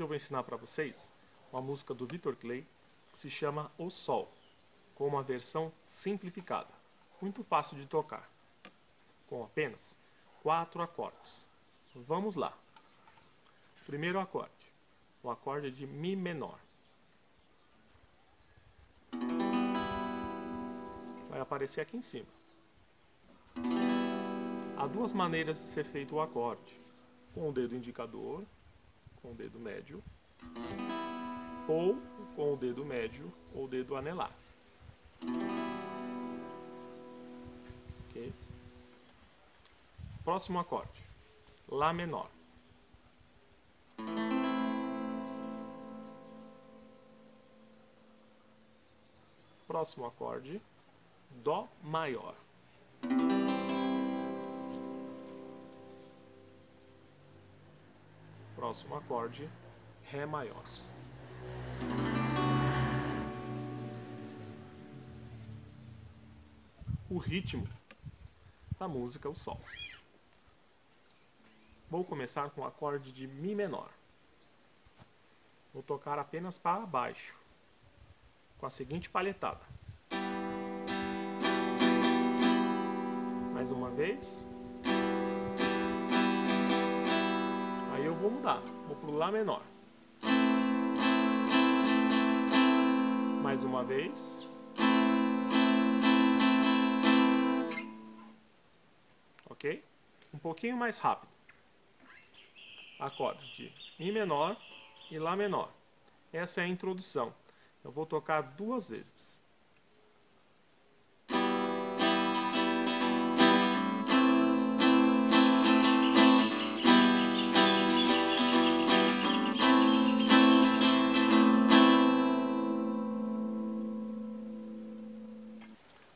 eu vou ensinar para vocês uma música do Victor Clay que se chama O Sol, com uma versão simplificada, muito fácil de tocar, com apenas quatro acordes. Vamos lá. Primeiro acorde, o acorde de Mi menor. Vai aparecer aqui em cima. Há duas maneiras de ser feito o acorde: com o dedo indicador, com o dedo médio, ou com o dedo médio ou dedo anelar. Ok? Próximo acorde: Lá menor. Próximo acorde: Dó maior. Próximo acorde, Ré maior. O ritmo da música é o Sol. Vou começar com o acorde de Mi menor. Vou tocar apenas para baixo, com a seguinte palhetada. Mais uma vez. Vou mudar. Vou pro Lá menor. Mais uma vez. Ok? Um pouquinho mais rápido. Acordes de Mi menor e Lá menor. Essa é a introdução. Eu vou tocar duas vezes.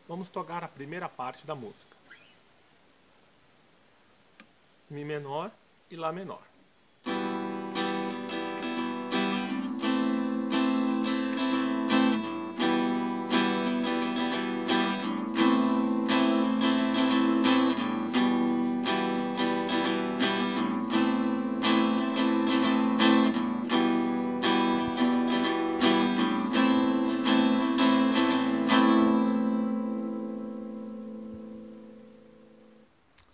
Vamos tocar a primeira parte da música. Mi menor e Lá menor.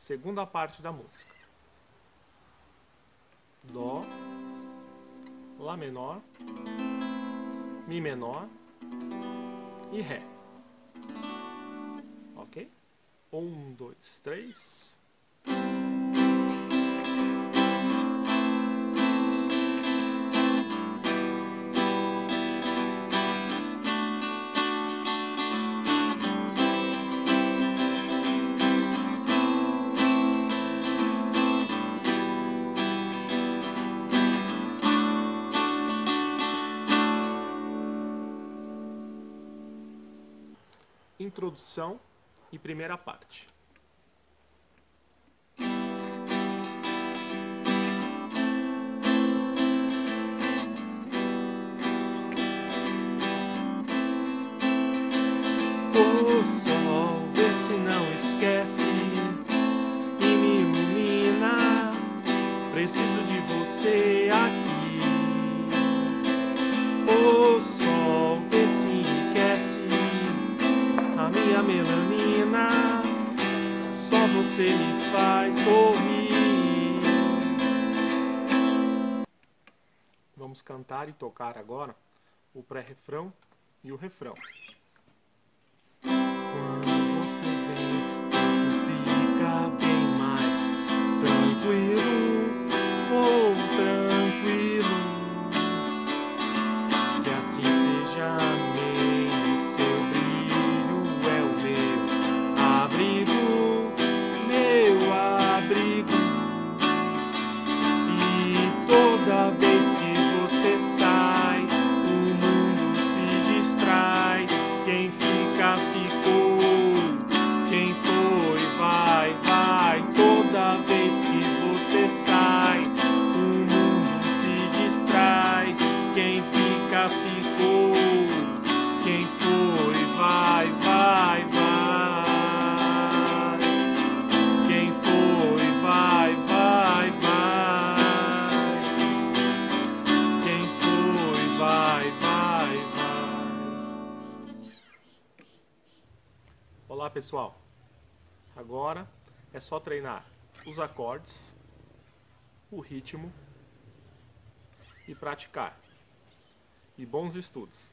Segunda parte da música. Dó, Lá menor, Mi menor e Ré. Ok? Um, dois, três. Introdução e primeira parte. O sol, vê se não esquece e me ilumina. Preciso de você aqui. Minha melanina, só você me faz sorrir. Vamos cantar e tocar agora o pré-refrão e o refrão. Quando você Olá pessoal, agora é só treinar os acordes, o ritmo e praticar. E bons estudos!